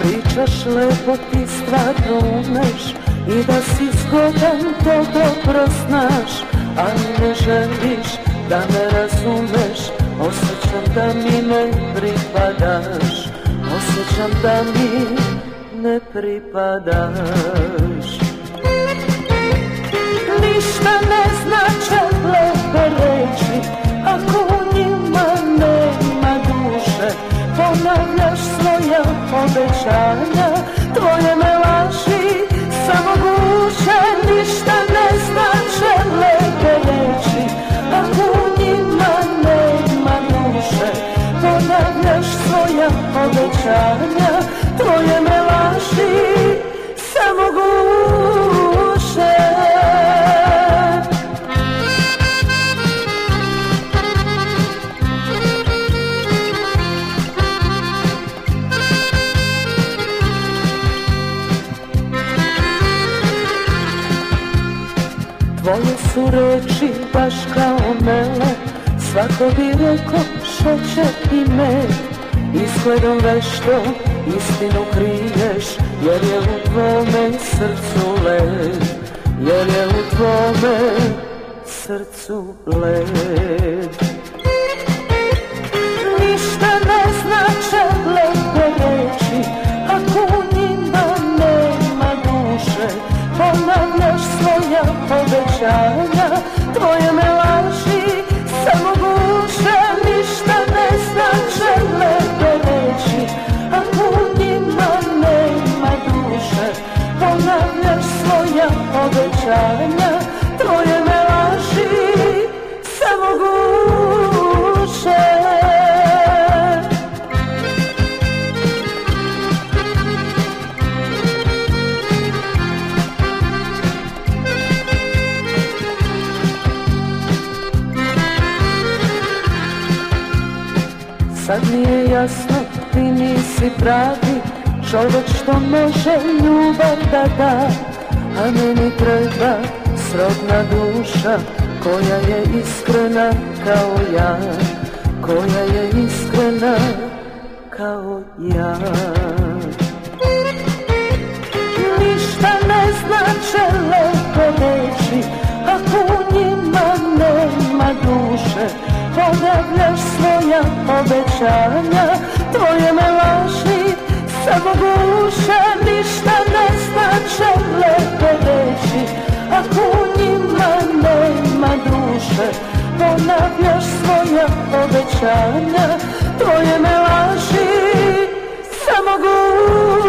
Pričaš lepo ti stvarno umeš I da si zgodan to dobro znaš. Ali ne želiš da me razumeš Osjećam da mi ne pripadaš. Osjećam da mi ne pripadaš. Ništa ne obećanja. Tvoje me laži samo guše Ništa ne znače lepe reči Ako u njima nema duše. Ponavljaš svoja obećanja. Tvoje me laži Tvoje su reči baš kao mele Svako bi rekao šećer i med Izgledom vešto istinu kriješ Jer je u tvome srcu led Jer je u tvome srcu led Ništa ne znače lepe reči Ako u njima nema duše. Ponavljaš svoja obećanja Tvoje me laži Sad mi je jasno, ti nisi pravi Čovjek što može ljubav da da. A meni treba srodna duša Koja je iskrena kao ja Koja je iskrena kao ja. Ništa ne znače lepe reči obećanja Tvoje me laži samo guša Ništa ne znače lepe reći. Ako u njima nema duše Ponavljaš svoja obećanja Tvoje me laži samo guša